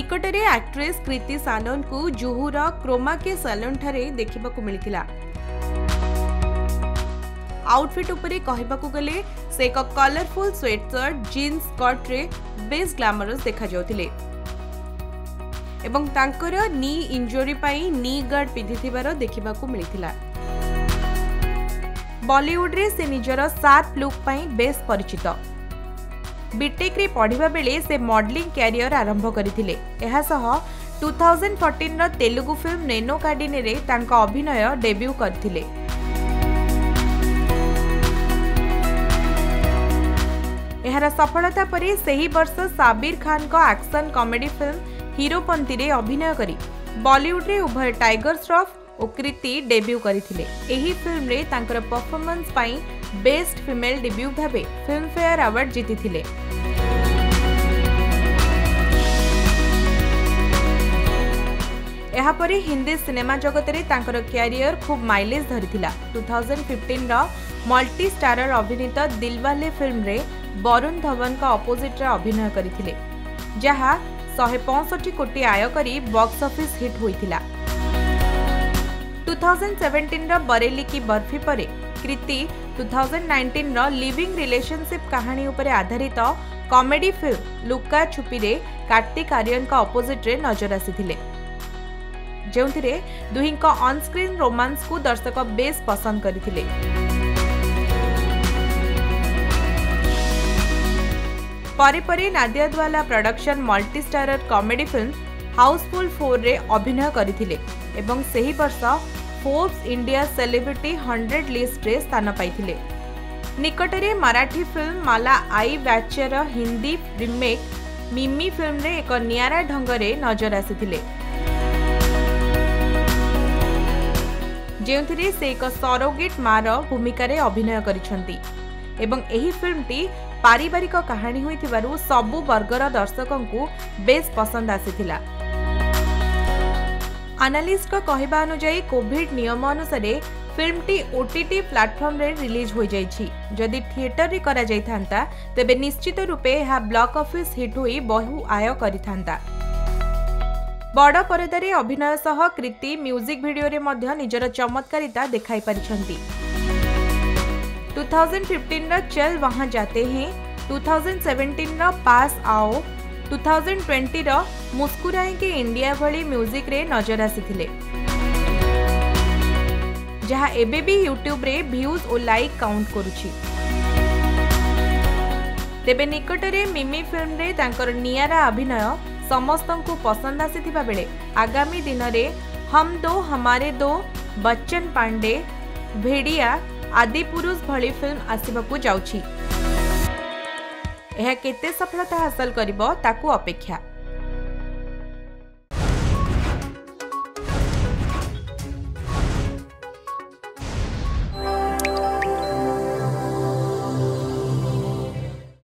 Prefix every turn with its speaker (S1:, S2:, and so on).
S1: ନିକଟରେ ଆକ୍ଟ୍ରେସ୍ କ୍ରିତି ସାନନଙ୍କୁ ଜୁହୁର କ୍ରୋମାକେ ସାଲନ୍ଠାରେ ଦେଖିବାକୁ ମିଳିଥିଲା ଆଉଟଫିଟ୍ ଉପରେ କହିବାକୁ ଗଲେ ସେ ଏକ କଲରଫୁଲ୍ ସ୍ୱେଟସର୍ଟ ଜିନ୍ସ ସ୍କର୍ଟରେ ବେଶ୍ ଗ୍ଲାମରସ୍ ଦେଖାଯାଉଥିଲେ ଏବଂ ତାଙ୍କର ନି ଇଞ୍ଜୋରି ପାଇଁ ନି ଗାର୍ଡ ପିନ୍ଧିଥିବାର ଦେଖିବାକୁ ମିଳିଥିଲା ବଲିଉଡରେ ସେ ନିଜର ସାର୍ପ ଲୁକ୍ ପାଇଁ ବେଶ୍ ପରିଚିତ ବିଟେକ୍ରେ ପଢ଼ିବା ବେଳେ ସେ ମଡେଲିଂ କ୍ୟାରିୟର ଆରମ୍ଭ କରିଥିଲେ ଏହାସହ ଟୁ ଥାଉଜେଣ୍ଡ ଫର୍ଟିନ୍ର ତେଲୁଗୁ ଫିଲ୍ମ ନେନୋ କାଡିନେରେ ତାଙ୍କ ଅଭିନୟ ଡେବ୍ୟୁ କରିଥିଲେ ଏହାର ସଫଳତା ପରେ ସେହି ବର୍ଷ ସାବିର ଖାନଙ୍କ ଆକ୍ସନ୍ କମେଡି ଫିଲ୍ମ ହିରୋପନ୍ତୀରେ ଅଭିନୟ କରି ବଲିଉଡରେ ଉଭୟ ଟାଇଗର ଶ୍ରଫ୍ ଓ କ୍ରିତି ଡେବ୍ୟୁ କରିଥିଲେ ଏହି ଫିଲ୍ମରେ ତାଙ୍କର ପରଫର୍ମାନ୍ସ ପାଇଁ ବେଷ୍ଟ ଫିମେଲ୍ ଡେବ୍ୟୁ ଭାବେ ଫିଲ୍ମଫେୟାର ଆୱାର୍ଡ ଜିତିଥିଲେ ଏହାପରେ ହିନ୍ଦୀ ସିନେମା ଜଗତରେ ତାଙ୍କର କ୍ୟାରିୟର ଖୁବ୍ ମାଇଲେଜ୍ ଧରିଥିଲା ଟୁ ଥାଉଜେଣ୍ଡ ଫିଫ୍ଟିନ୍ର ମଲ୍ଟି ଷ୍ଟାରର ଅଭିନୀତ ଦିଲୱାଲେ ଫିଲ୍ମରେ ବରୁଣ ଧୱନଙ୍କ ଅପୋଜିଟ୍ରେ ଅଭିନୟ କରିଥିଲେ ଯାହା ଶହେ ପଞ୍ଚଷଠି କୋଟି ଆୟ କରି ବକ୍ସ ଅଫିସ୍ ହିଟ୍ ହୋଇଥିଲା 2017 ର ବରେଲି କି ବର୍ଫି ପରେ କୃତି 2019 ର ଲିଭିଂ ରିଲେସନସିପ୍ କାହାଣୀ ଉପରେ ଆଧାରିତ କମେଡି ଫିଲ୍ମ ଲୁକା ଛୁପିରେ କାର୍ତ୍ତିକ ଆର୍ଯ୍ୟଙ୍କ ଅପୋଜିଟ୍ରେ ନଜର ଆସିଥିଲେ ଯେଉଁଥିରେ ଦୁହିଁଙ୍କ ଅନ୍ସ୍କ୍ରିନ୍ ରୋମାନ୍ସକୁ ଦର୍ଶକ ବେଶ୍ ପସନ୍ଦ କରିଥିଲେ ପରେ ପରେ Nadiadwala production multistarrer comedy film Housefull ଫୋର୍ରେ ଅଭିନୟ କରିଥିଲେ ଏବଂ ସେହି ବର୍ଷ सेलिब्रिटी सेलब्रिटी लिस्ट रे स्थान पाटले मराठी फिल्म माला आई ब्याचर हिंदी रिमेक मिमी फिल्म ढंग ढङ्गले नजर आसि जौँथिगेट माूमिक अभिनय गरि फिल्म पारिवारिक कहाँ हुगर दर्शक पसंद आ ଆନାଲିଷ୍ଟଙ୍କ କହିବା ଅନୁଯାୟୀ କୋଭିଡ୍ ନିୟମ ଅନୁସାରେ ଫିଲ୍ମଟି ଓଟିଟି ପ୍ଲାଟଫର୍ମରେ ରିଲିଜ୍ ହୋଇଯାଇଛି ଯଦି ଥିଏଟରରେ କରାଯାଇଥାନ୍ତା ତେବେ ନିଶ୍ଚିତ ରୂପେ ଏହା ବ୍ଲକ୍ ଅଫିସ୍ ହିଟ୍ ହୋଇ ବହୁ ଆୟ କରିଥାନ୍ତା ବଡ଼ ପରଦାରେ ଅଭିନୟ ସହ କୀର୍ତ୍ତି ମ୍ୟୁଜିକ୍ ଭିଡିଓରେ ମଧ୍ୟ ନିଜର ଚମତ୍କାରିତା ଦେଖାଇ ପାରିଛନ୍ତି ଟୁ ଥାଉଜେଣ୍ଡ ଫିଫ୍ଟିନ୍ର ଚେଲ୍ ୱାହାଁ ଜାତେ ହିଁ ଟୁ ଥାଉଜେଣ୍ଡ ସେଭେଣ୍ଟିନ୍ର ପାସ୍ ଆଓ ଟୁ ଥାଉଜେଣ୍ଡ ଟ୍ୱେଣ୍ଟିର ମୁସ୍କୁରାଇଁକି ଇଣ୍ଡିଆ ଭଳି ମ୍ୟୁଜିକ୍ରେ ନଜର ଆସିଥିଲେ ଯାହା ଏବେ ବି ୟୁଟ୍ୟୁବ୍ରେ ଭ୍ୟୁଜ୍ ଓ ଲାଇକ୍ କାଉଣ୍ଟ କରୁଛି ତେବେ ନିକଟରେ ମିମି ଫିଲ୍ମରେ ତାଙ୍କର ନିଆରା ଅଭିନୟ ସମସ୍ତଙ୍କୁ ପସନ୍ଦ ଆସିଥିବା ବେଳେ ଆଗାମୀ ଦିନରେ ହମ୍ ଦୋ ହମାରେ ଦୋ ବଚ୍ଚନ ପାଣ୍ଡେ ଭେଡ଼ିଆ ଆଦି ପୁରୁଷ ଭଳି ଫିଲ୍ମ ଆସିବାକୁ ଯାଉଛି এহ কত সফলতা हासिल করিব তাକୁ अपेक्षा